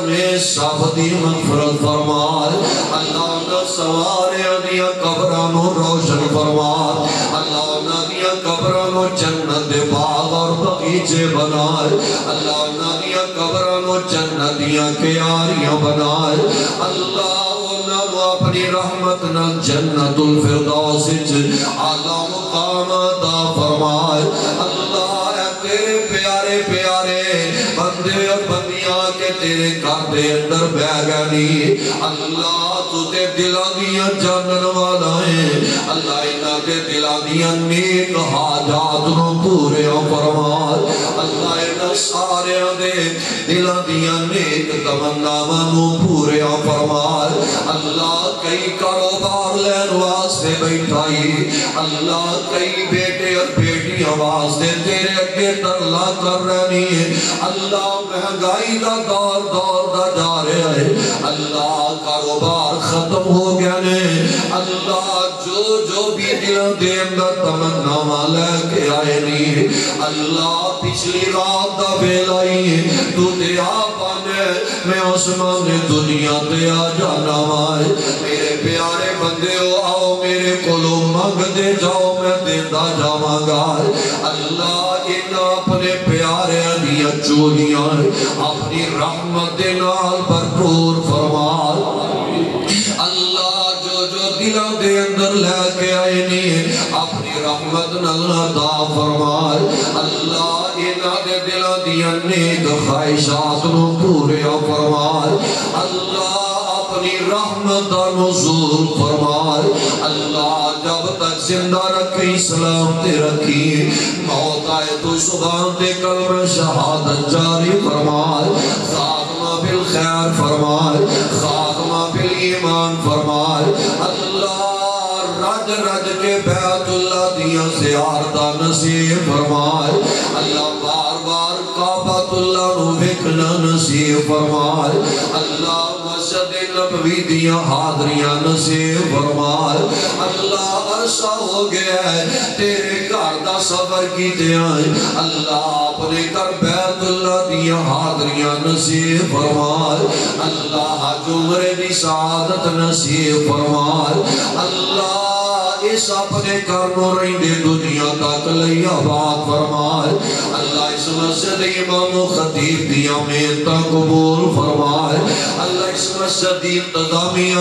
میرے والدین سمیت سب دی مغفرت فرمائے اللہ نہ سوارے دیا قبرانو روشن فرمائے اللہ نہ دیا قبرانو جنت دے باغ اور بغیچے بنائے۔ اللہ نہ دیا قبرانو جنت دیا کیاریاں بنائے۔ اللہ اپنی رحمت نہ جنت الفردوس آلہ مقام عطا فرمائے۔ اللہ تیرے گھر دے اندر بہ گئی اللہ تو تے دلا دیا جانن والا ہے۔ اللہ انہاں دے دلا دیا نیک حاجات نو پورے فرما اللہ انہاں سارے دے دلا دیا نیک تمناواں نو پورے فرما اللہ کئی کاروبار لین واسطے بیٹھائی اللہ کئی بیٹے اور بیٹے بیٹیاں واسطے تیرے اگے ترلا کر رہنی ہے۔ اللہ مہنگائی دا دور دور دا جا رہا ہے۔ اللہ کاروبار ختم ہو گیا نے۔ اللہ جو جو بھی دل دے اندر تمنا والا کے آئے نہیں اللہ پچھلی رات دا بیلائی تو دے آپ میں عثمان دنیا تے آ جانا مائے میرے پیارے بندے ہو آؤ میرے کلو مانگ دے جاؤ، میں دیندہ جاواں گا۔ اللہ ان اپنے پیارے دیا چولیاں اپنی رحمت دے نال بھرپور فرما اللہ جو جو دلوں دے اندر لے کے آئے نہیں اپنی رحمت نال عطا فرمائے اللہ انہاں دے دلوں دیا نیک خواہشات نو پورے فرمائے۔ اللہ اپنی رحمت دا نزول فرمائے۔ اللہ جب تک زندہ رکھی سلام تے رکھی موت آئے تو زبان تے کلمہ شہادت جاری فرمائے۔ خاتمہ بالخیر فرمائے۔ خاتمہ بالایمان فرمائے۔ اللہ رج رج کے بیت اللہ دیا زیارتہ نصیب فرمائے۔ اللہ نو نصیب فرمائے۔ اللہ مسجد نبوی دیا حاضریاں نصیب فرمائے۔ اللہ عرصہ ہو گیا ہے، تیرے گھر دا سفر کیتے آئے۔ اللہ اپنے گھر بیت اللہ دیا حاضریاں نصیب فرمائے۔ اللہ جمرے دی سعادت نصیب فرمائے۔ اللہ اس اپنے کرنو رہی دے دنیا تک لئی آباد فرمائے۔ اللہ اس مسجد امام و خطیب دیا میتا قبول فرمائے۔ اللہ اس مسجد انتظامیہ،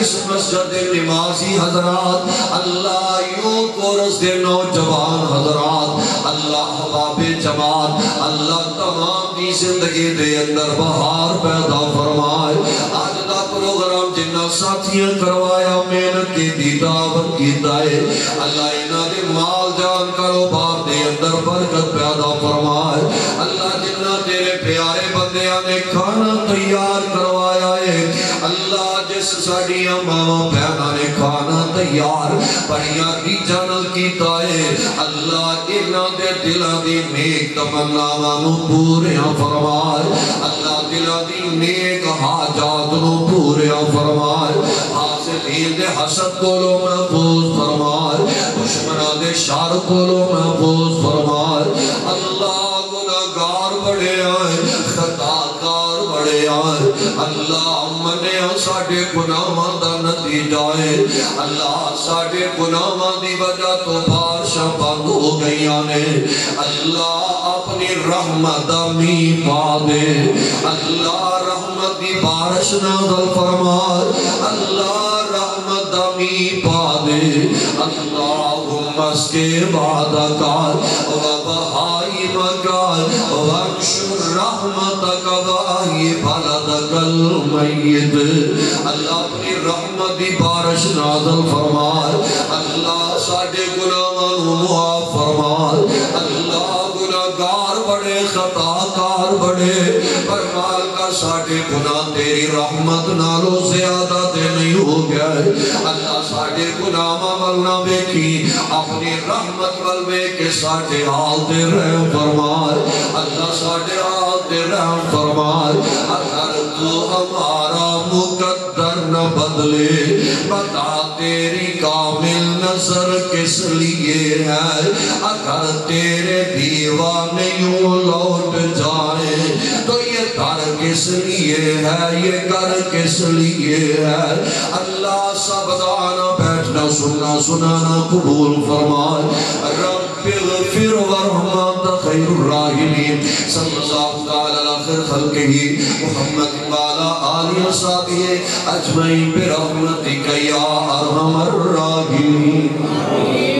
اس مسجد نمازی حضرات۔ اللہ یوں کورس دے نوجوان حضرات۔ اللہ حباب جماعت، اللہ تمام دی زندگی دے اندر بہار پیدا فرمائے۔ آج پروگرام جنہ ساتھیاں کروایا محنت کی دی دعوت کی دائے۔ اللہ انہاں دے مال جان کاروبار دے اندر برکت پیدا فرمائے۔ اللہ جنہ تیرے پیارے بندیاں نے کھانا تیار کروایا ہے، اللہ جس ساڑیاں ماما بہنا نے کھانا تیار، بڑیاں کی جنل کی تائے اللہ انہاں دے دلہ دی نیک تمنا وانو پوریاں فرمائے۔ اللہ دلہ نیک حاجات نو پوریاں فرمائے۔ حاصلین دے حسد کو لو محفوظ فرمائے۔ دشمنہ دے شار کو لو محفوظ فرمائے۔ اللہ گناہگار بڑے آئے خطا کار بڑے آئے۔ اللہ منے ساڑھے گناہاں دا نتیجہ ہے۔ اللہ ساڑھے گناہاں دی وجہ تو بارشاں بند ہو گئی آنے اللہ اپنی رحمت می پا دے اللہ رحمت دی بارش نازل فرمائے۔ اللہ رحمت می پا دے اللہم اس کے بعد کار۔ و بہائی مکار۔ وانشر رحمتک و آئی بلدک المیت۔ اللہ اپنی رحمت دی بارش نازل فرمائے۔ اللہ ساڑھے گناہوں معاف خطا کار بڑے پر مال کا ساڑھے گناہ تیری رحمت نالو زیادہ دے نہیں ہو گیا ہے۔ اللہ ساڑھے گناہ ملنا بیکی اپنی رحمت ملوے کے ساڑھے حال دے رحم فرمائے۔ اللہ ساڑھے حال دے رحم فرمائے۔ اگر تو ہمارا مقدر نہ بدلے، بتا تیری کامل نظر کس لیے ہے؟ اگر تیرے بھی دیوانے یوں لوٹ جائے تو یہ کر کس لیے ہے؟ یہ کر کس لیے ہے؟ اللہ سب دانا بیٹھنا، سننا، سنانا، قبول فرمائے۔ رب اغفر ورحمت خیر الراحمین۔ صلی اللہ تعالی علی خیر خلقہ۔ محمد والا آلی صحابہ اجمعین برحمتک یا ارحم الراحمین۔